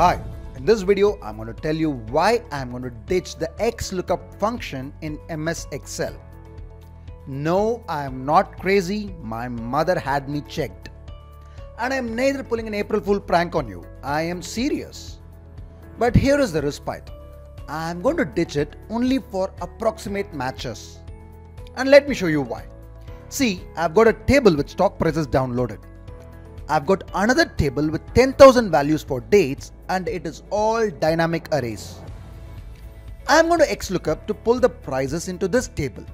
Hi, in this video I'm going to tell you why I'm going to ditch the XLOOKUP function in MS Excel. No, I am not crazy, my mother had me checked. And I'm neither pulling an April Fool prank on you, I am serious. But here is the respite. I'm going to ditch it only for approximate matches. And let me show you why. See, I've got a table with stock prices downloaded. I've got another table with 10,000 values for dates and it is all dynamic arrays. I'm going to XLOOKUP to pull the prices into this table.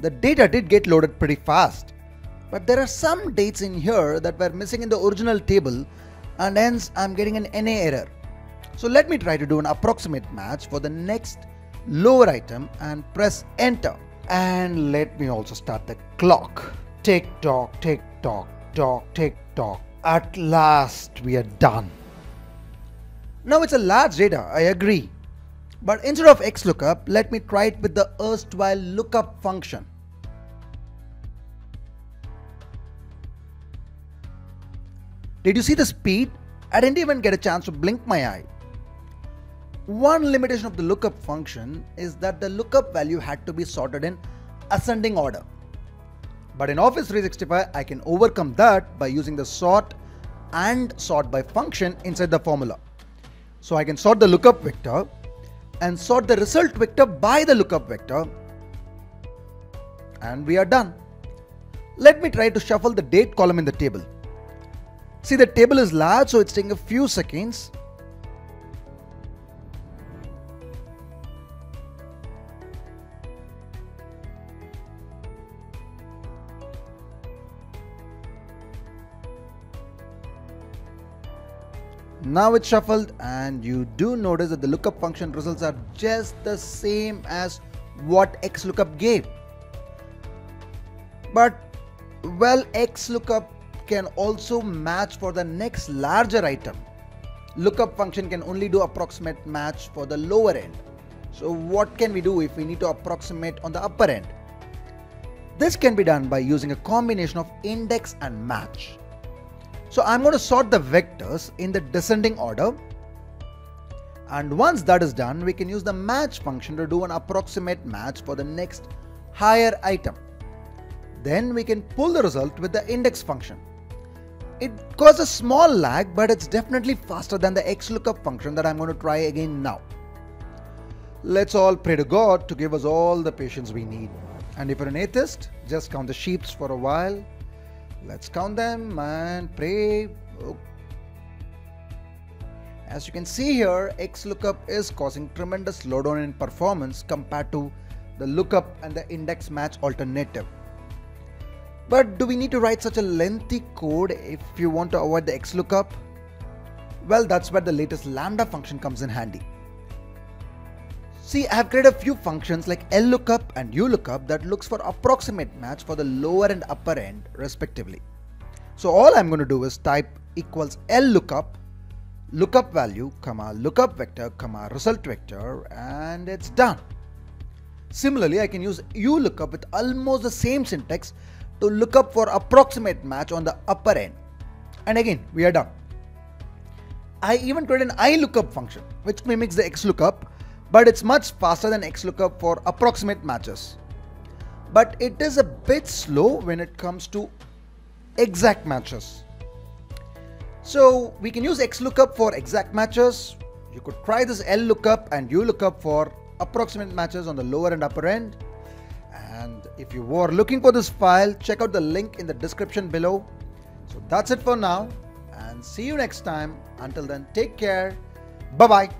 The data did get loaded pretty fast, but there are some dates in here that were missing in the original table and hence I'm getting an NA error. So let me try to do an approximate match for the next lower item and press enter. And let me also start the clock. Tick tock, tick tock, tock, tick tock. At last we are done. Now it's a large data, I agree. But instead of XLOOKUP, let me try it with the erstwhile lookup function. Did you see the speed? I didn't even get a chance to blink my eye. One limitation of the lookup function is that the lookup value had to be sorted in ascending order. But in Office 365, I can overcome that by using the sort and sort by function inside the formula. So I can sort the lookup vector and sort the result vector by the lookup vector and we are done. Let me try to shuffle the date column in the table. See the table is large so it's taking a few seconds Now it's shuffled and you do notice that the lookup function results are just the same as what XLOOKUP gave. But well XLOOKUP can also match for the next larger item. Lookup function can only do approximate match for the lower end. So what can we do if we need to approximate on the upper end? This can be done by using a combination of index and match. So I'm going to sort the vectors in the descending order. And once that is done, we can use the match function to do an approximate match for the next higher item. Then we can pull the result with the index function. It causes a small lag, but it's definitely faster than the XLOOKUP function that I'm going to try again now. Let's all pray to God to give us all the patience we need. And if you're an atheist, just count the sheeps for a while Let's count them and pray. Oh. As you can see here, XLOOKUP is causing tremendous slowdown in performance compared to the lookup and the index match alternative. But do we need to write such a lengthy code if you want to avoid the XLOOKUP? Well, that's where the latest lambda function comes in handy. See, I have created a few functions like LLOOKUP and ULOOKUP that looks for approximate match for the lower and upper end respectively. So all I'm going to do is type equals LLOOKUP, lookup value, comma, lookup vector, comma, result vector, and it's done. Similarly, I can use ULOOKUP with almost the same syntax to look up for approximate match on the upper end. And again, we are done. I even created an ILOOKUP function, which mimics the XLOOKUP but it's much faster than XLOOKUP for approximate matches. But it is a bit slow when it comes to exact matches. So we can use XLOOKUP for exact matches. You could try this LLOOKUP and ULOOKUP for approximate matches on the lower and upper end. And if you were looking for this file, check out the link in the description below. So that's it for now and see you next time. Until then, take care. Bye bye.